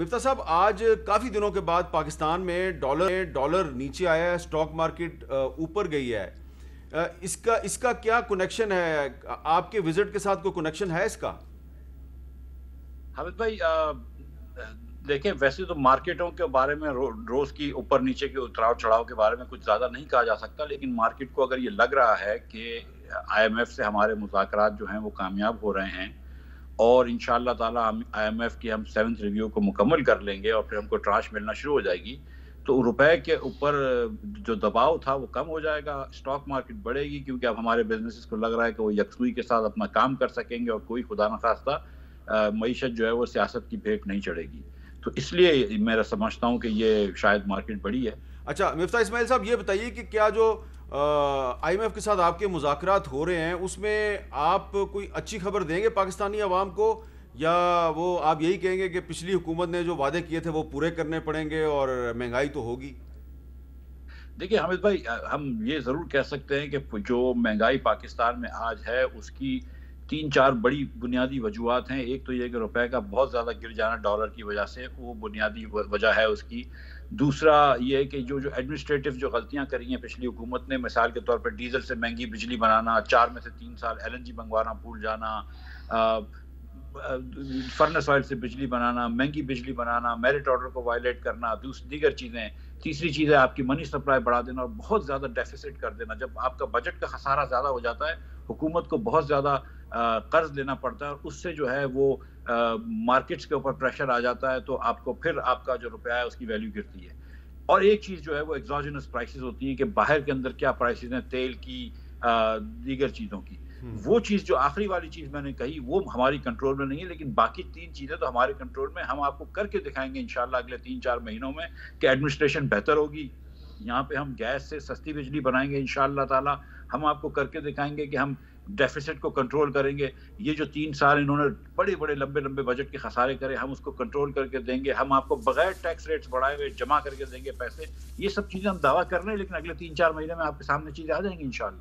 मिफ्ता साहब आज काफ़ी दिनों के बाद पाकिस्तान में डॉलर डॉलर नीचे आया है स्टॉक मार्केट ऊपर गई है। इसका इसका क्या कनेक्शन है? आपके विज़िट के साथ कोई कनेक्शन है इसका? हामिद भाई देखिए वैसे तो मार्केटों के बारे में रो, रोज की ऊपर नीचे के उतराव चढ़ाव के बारे में कुछ ज़्यादा नहीं कहा जा सकता लेकिन मार्केट को अगर ये लग रहा है कि आईएमएफ से हमारे मुजाकर जो हैं वो कामयाब हो रहे हैं और इन शाह आई एम एफ़ की हम सेवन्थ रिव्यू को मुकम्मल कर लेंगे और फिर हमको ट्रांश मिलना शुरू हो जाएगी। तो रुपए के ऊपर, जो दबाव था वो कम हो जाएगा स्टॉक मार्केट बढ़ेगी क्योंकि अब हमारे बिज़नेस को लग रहा है कि वो यकसुई के साथ अपना काम कर सकेंगे और कोई खुदा न खास्ता मीशत जो है वो सियासत की भेंट नहीं चढ़ेगी। तो इसलिए मैं समझता हूँ कि ये शायद मार्केट बड़ी है। अच्छा मिफ्ता इसमाइल साहब ये बताइए कि क्या जो आईएमएफ के साथ आपके मुजाकरात हो रहे हैं उसमें आप कोई अच्छी खबर देंगे पाकिस्तानी आवाम को? या वो आप यही कहेंगे कि पिछली हुकूमत ने जो वादे किए थे वो पूरे करने पड़ेंगे और महँगाई तो होगी? देखिए हामिद भाई हम ये ज़रूर कह सकते हैं कि जो महँगाई पाकिस्तान में आज है उसकी तीन चार बड़ी बुनियादी वजूहत हैं। एक तो ये कि रुपए का बहुत ज़्यादा गिर जाना डॉलर की वजह से वो बुनियादी वजह है उसकी। दूसरा ये है कि जो जो एडमिनिस्ट्रेटिव जो गलतियाँ करी हैं पिछली हुकूमत ने, मिसाल के तौर पर डीजल से महँगी बिजली बनाना, चार में से तीन साल एलएनजी मंगवाना भूल जाना फर्नेस ऑयल से बिजली बनाना, महँगी बिजली बनाना मेरिट ऑर्डर को वायलेट करना दूसरी दीगर चीज़ें। तीसरी चीज़ है आपकी मनी सप्लाई बढ़ा देना और बहुत ज़्यादा डेफिसिट कर देना। जब आपका बजट का खसारा ज़्यादा हो जाता है, हुकूमत को बहुत ज़्यादा कर्ज लेना पड़ता है और उससे जो है वो मार्केट्स के ऊपर प्रेशर आ जाता है तो आपको फिर आपका जो रुपया है उसकी वैल्यू गिरती है। और एक चीज़ जो है वो एग्जॉजिनस प्राइसेस होती है कि बाहर के अंदर क्या प्राइसेस हैं तेल की दीगर चीज़ों की। हम्म। वो चीज़ जो आखिरी वाली चीज़ मैंने कही वो हमारी कंट्रोल में नहीं है लेकिन बाकी तीन चीज़ें तो हमारे कंट्रोल में हम आपको करके दिखाएँगे इंशाल्लाह अगले तीन चार महीनों में कि एडमिनिस्ट्रेशन बेहतर होगी। यहाँ पे हम गैस से सस्ती बिजली बनाएँगे इन ताला हम आपको करके दिखाएँगे कि हम डेफिसिट को कंट्रोल करेंगे। ये जो तीन साल इन्होंने बड़े बड़े लंबे लंबे बजट के खसारे करे, हम उसको कंट्रोल करके देंगे। हम आपको बगैर टैक्स रेट्स बढ़ाए हुए जमा करके देंगे पैसे। ये सब चीज़ें हम दावा कर रहे हैं, लेकिन अगले तीन चार महीने में आपके सामने चीज़ें आ जाएँगी, इंशाल्लाह।